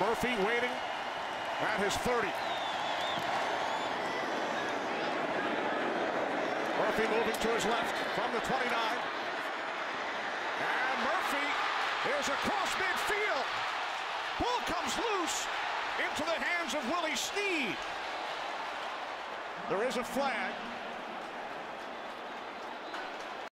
Murphy waiting at his 30. Murphy moving to his left from the 29. And Murphy is across midfield. Ball comes loose into the hands of Willie Snead. There is a flag.